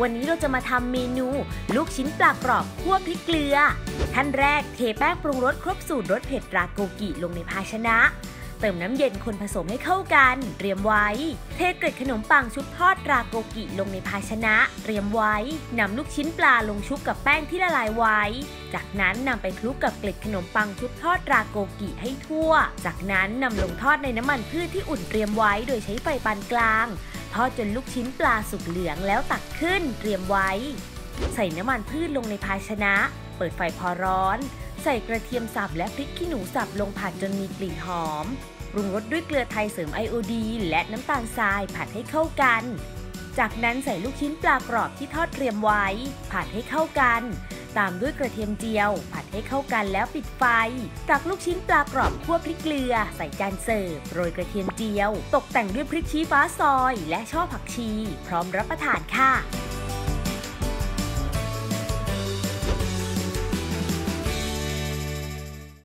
วันนี้เราจะมาทำเมนู ลูกชิ้นปลากรอบคั่วพริกเกลือ ขั้นแรกเทแป้งปรุงรสครบสูตรรสเผ็ดราโกกิลงในภาชนะ เติมน้ำเย็นคนผสมให้เข้ากัน เตรียมไว้ เทเกล็ดขนมปังชุบทอดราโกกิลงในภาชนะ เตรียมไว้นำลูกชิ้นปลาลงชุบกับแป้งที่ละลายไว้ จากนั้นนำไปคลุกกับเกล็ดขนมปังชุบทอดราโกกิให้ทั่ว จากนั้นนำลงทอดในน้ำมันพืชที่อุ่นเตรียมไว้โดยใช้ไฟปานกลาง ทอดจนลูกชิ้นปลาสุกเหลืองแล้วตักขึ้นเตรียมไว้ ใส่น้ำมันพืชลงในภาชนะ เปิดไฟพอร้อน ใส่กระเทียมสับและพริกขี้หนูสับลงผัดจนมีกลิ่นหอมปรุงรสด้วยเกลือไทยเสริมไอโอดีนและน้ำตาลทรายผัดให้เข้ากัน จากนั้นใส่ลูกชิ้นปลากรอบที่ทอดเตรียมไว้ ผัดให้เข้ากัน ตามด้วยกระเทียมเจียว ผัดให้เข้ากันแล้วปิดไฟ ตักลูกชิ้นปลากรอบคั่วพริกเกลือ ใส่จานเสิร์ฟโรยกระเทียมเจียว ตกแต่งด้วยพริกชี้ฟ้าซอย และช่อผักชี พร้อมรับประทานค่ะ